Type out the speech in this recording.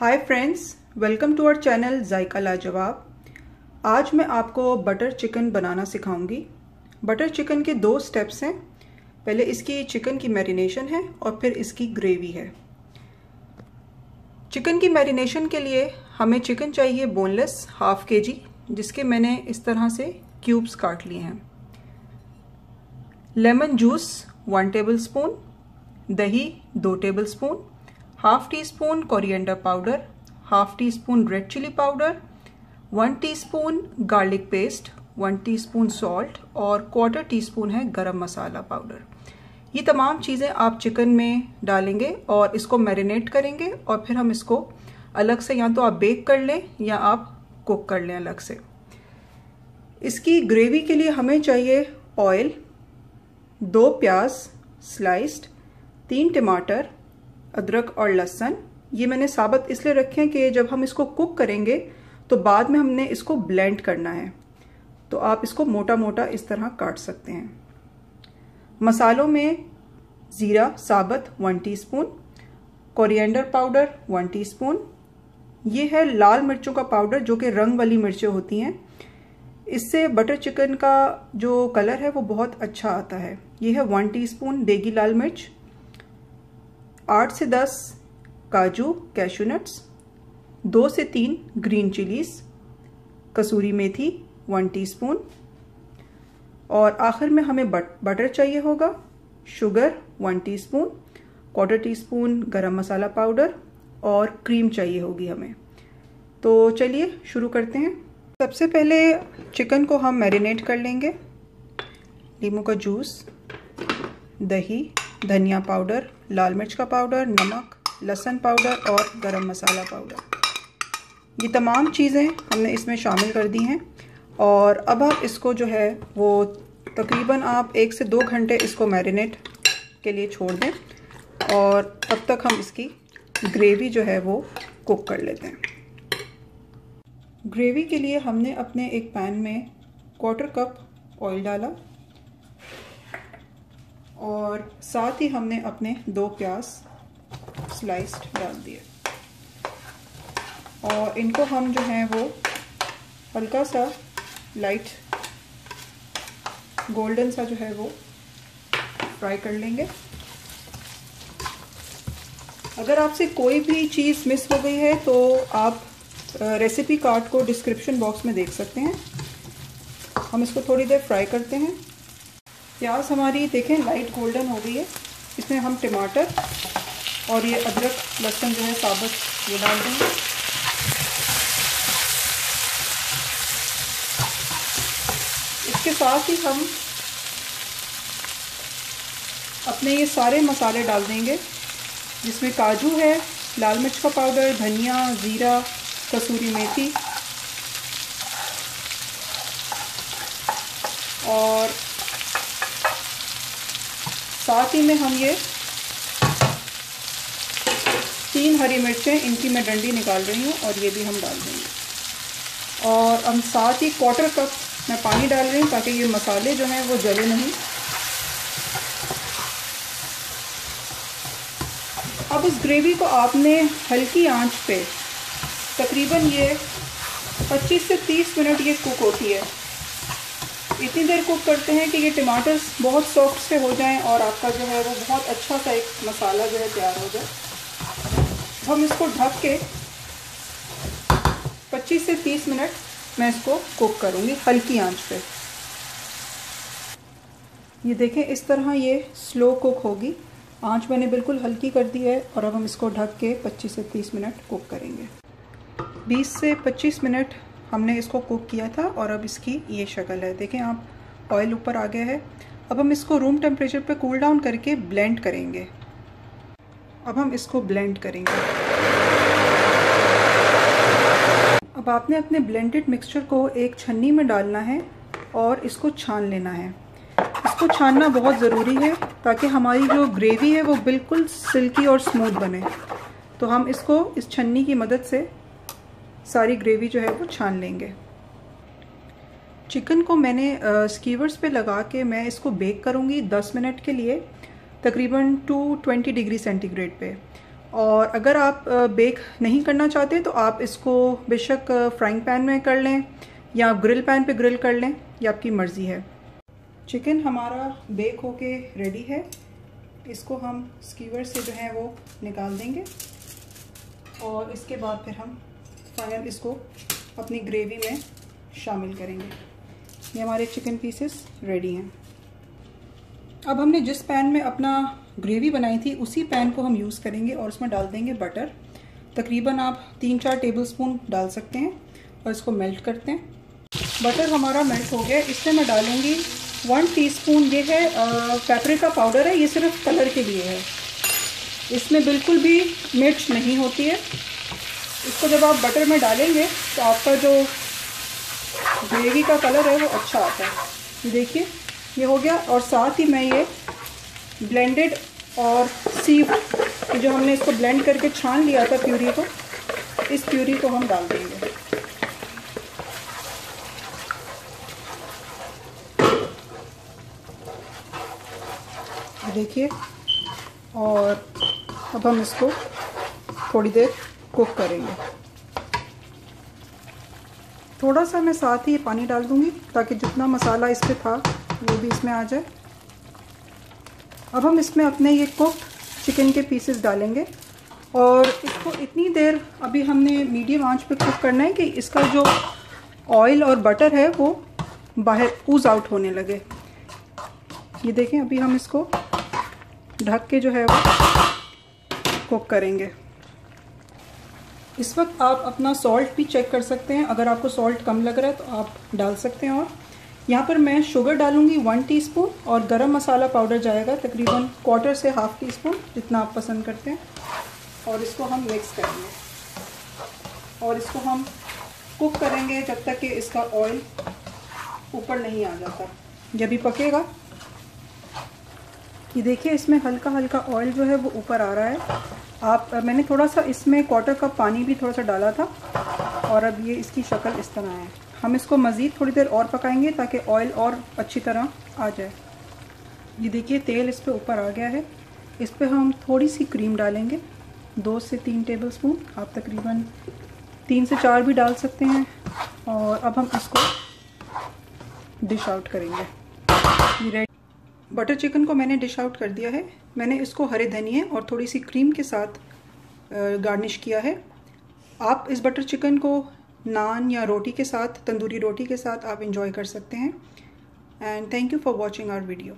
Hi friends welcome to our channel Zaika Lajawab आज मैं आपको बटर चिकन बनाना सिखाऊँगी। बटर चिकन के दो स्टेप्स हैं। पहले इसकी चिकन की मैरिनेशन है और फिर इसकी ग्रेवी है। चिकन की मैरिनेशन के लिए हमें चिकन चाहिए बोनलेस हाफ़ के जी जिसके मैंने इस तरह से क्यूब्स काट लिए हैं। Lemon juice one tablespoon दही, दो tablespoon half teaspoon coriander powder, half teaspoon red chilli powder, one teaspoon garlic paste, one teaspoon salt और क्वार्टर टी स्पून है गरम मसाला पाउडर। ये तमाम चीज़ें आप चिकन में डालेंगे और इसको मैरिनेट करेंगे और फिर हम इसको अलग से या तो आप बेक कर लें या आप कुक कर लें अलग से। इसकी ग्रेवी के लिए हमें चाहिए ऑयल, दो प्याज, स्लाइस्ड, तीन टमाटर अदरक और लहसन। ये मैंने साबत इसलिए रखे हैं कि जब हम इसको कुक करेंगे तो बाद में हमने इसको ब्लेंड करना है। तो आप इसको मोटा मोटा इस तरह काट सकते हैं। मसालों में ज़ीरा, साबत one teaspoon, coriander powder one teaspoon. ये है लाल मिर्चों का पाउडर जो कि रंग वाली मिर्चें होती हैं। इससे बटर चिकन का जो कलर है वो बहुत अच्छा आता है। ये है वन टीस्पून देगी लाल मिर्च। आठ से दस काजू कैशू नट्स दो से तीन ग्रीन चिलीज कसूरी मेथी वन टीस्पून और आखिर में हमें बट, बटर चाहिए होगा sugar one teaspoon quarter teaspoon garam masala powder और क्रीम चाहिए होगी हमें। तो चलिए शुरू करते हैं। सबसे पहले चिकन को हम मैरिनेट कर लेंगे। लीमू का जूस दही धनिया पाउडर, लाल मिर्च का पाउडर, नमक, लहसन पाउडर और गरम मसाला पाउडर। ये तमाम चीज़ें हमने इसमें शामिल कर दी हैं और अब आप इसको जो है वो तकरीबन आप एक से दो घंटे इसको मैरिनेट के लिए छोड़ दें और तब तक हम इसकी ग्रेवी जो है वो कुक कर लेते हैं। ग्रेवी के लिए हमने अपने एक पैन में क्वार्टर कप ऑयल डाला और साथ ही हमने अपने दो प्याज स्लाइस्ड डाल दिए। और इनको हम जो है वो हल्का सा लाइट गोल्डन सा जो है वो फ्राई कर लेंगे। अगर आपसे कोई भी चीज़ मिस हो गई है तो आप रेसिपी कार्ड को डिस्क्रिप्शन बॉक्स में देख सकते हैं। हम इसको थोड़ी देर फ्राई करते हैं। प्याज हमारी देखें लाइट गोल्डन हो गई है। इसमें हम टमाटर और ये अदरक, लहसुन जो है, साबुत ये डाल देंगे। इसके साथ ही हम अपने ये सारे मसाले डाल देंगे, जिसमें काजू है, लाल मिर्च का पाउडर, धनिया, ज़ीरा, कसूरी मेथी और साथ ही में हम ये तीन हरी मिर्चें इनकी मैं डंडी निकाल रही हूँ और ये भी हम डाल देंगे। और हम साथ ही क्वार्टर कप मैं पानी डाल रही हूँ ताकि ये मसाले जो हैं वो जले नहीं। अब इस ग्रेवी को आपने हल्की आँच पे तकरीबन ये 25 से 30 मिनट ये कुक होती है। इतनी देर कुक करते हैं कि ये टमाटर बहुत सॉफ्ट से हो जाएँ और आपका जो है वो बहुत अच्छा सा एक मसाला जो है तैयार हो जाए। हम इसको ढक के 25 से 30 मिनट मैं इसको कुक करूँगी हल्की आँच पे। ये देखें, इस तरह ये स्लो कुक होगी। आँच मैंने बिल्कुल हल्की कर दी है और अब हम इसको ढक के 25 से 30 मिनट कुक करेंगे। 20 से 25 मिनट हमने इसको कुक किया था और अब इसकी ये शक्ल है। देखें, आप ऑयल ऊपर आ गया है। अब हम इसको रूम टेम्परेचर पे कूल डाउन करके ब्लेंड करेंगे। अब हम इसको ब्लेंड करेंगे। अब आपने अपने ब्लेंडेड मिक्सचर को एक छन्नी में डालना है और इसको छान लेना है। इसको छानना बहुत ज़रूरी है ताकि हमारी जो ग्रेवी है वो बिल्कुल सिल्की और स्मूथ बने। तो हम इसको इस छन्नी की मदद से सारी ग्रेवी जो है वो छान लेंगे। चिकन को मैंने स्कीवर्स पे लगा के मैं इसको बेक करूँगी 10 मिनट के लिए, तकरीबन 220 डिग्री सेंटीग्रेड पे। और अगर आप बेक नहीं करना चाहते तो आप इसको बेशक फ्राइंग पैन में कर लें या ग्रिल पैन पे ग्रिल कर लें, ये आपकी मर्ज़ी है। चिकन हमारा बेक होके रेडी है। इसको हम स्कीवर से जो है वो निकाल देंगे। और इसके बाद फिर हम फाइनल इसको अपनी ग्रेवी में शामिल करेंगे। ये हमारे चिकन पीसेस रेडी हैं। अब हमने जिस पैन में अपना ग्रेवी बनाई थी, उसी पैन को हम यूज़ करेंगे और उसमें डाल देंगे बटर तकरीबन आप तीन चार टेबल स्पून डाल सकते हैं और इसको मेल्ट करते हैं। बटर हमारा मेल्ट हो गया। इसमें मैं डालूँगी वन टीस्पून ये है पेपरिका पाउडर है, ये सिर्फ़ कलर के लिए है। इसमें बिल्कुल भी मिर्च नहीं होती है। इसको जब आप बटर में डालेंगे तो आपका जो ग्रेवी का कलर है, वो अच्छा आता है। देखिए, ये हो गया, और साथ ही मैं ये ब्लेंडेड और सीव जो हमने इसको ब्लेंड करके छान लिया था प्यूरी को, इस प्यूरी को हम डाल देंगे। देखिए, और अब हम इसको थोड़ी देर कुक करेंगे। थोड़ा सा मैं साथ ही पानी डाल दूँगी, ताकि जितना मसाला इस पर था, वो भी इसमें आ जाए। अब हम इसमें अपने ये कुक चिकन के पीसेस डालेंगे। और इसको इतनी देर अभी हमने मीडियम आँच पे कुक करना है कि इसका जो ऑयल और बटर है, वो बाहर ऊज आउट होने लगे। ये देखें, अभी हम इसको ढक के जो है वो कुक करेंगे। इस वक्त आप अपना सॉल्ट भी चेक कर सकते हैं। अगर आपको सॉल्ट कम लग रहा है तो आप डाल सकते हैं और। यहाँ पर मैं शुगर डालूँगी वन टीस्पून और गरम मसाला पाउडर जाएगा, तकरीबन क्वार्टर से हाफ़ टी स्पून जितना आप पसंद करते हैं। और इसको हम मिक्स करेंगे। और इसको हम कुक करेंगे जब तक कि इसका ऑयल ऊपर नहीं आ जाता। जब भी पकेगा ये देखिए, इसमें हल्का हल्का ऑयल जो है वो ऊपर आ रहा है। आप, मैंने थोड़ा सा इसमें क्वार्टर कप पानी भी थोड़ा सा डाला था और अब ये इसकी शक्ल इस तरह है। हम इसको मज़ीद थोड़ी देर और पकाएँगे ताकि ऑयल और अच्छी तरह आ जाए। ये देखिए, तेल इस पर ऊपर आ गया है। इस पर हम थोड़ी सी क्रीम डालेंगे। दो से तीन टेबल स्पून आप तकरीबन तीन से चार भी डाल सकते हैं। और अब हम इसको डिश आउट करेंगे। ये बटर चिकन को मैंने डिश आउट कर दिया है। मैंने इसको हरे धनिए और थोड़ी सी क्रीम के साथ गार्निश किया है। आप इस बटर चिकन को नान या रोटी के साथ, तंदूरी रोटी के साथ आप इंजॉय कर सकते हैं। And thank you for watching our video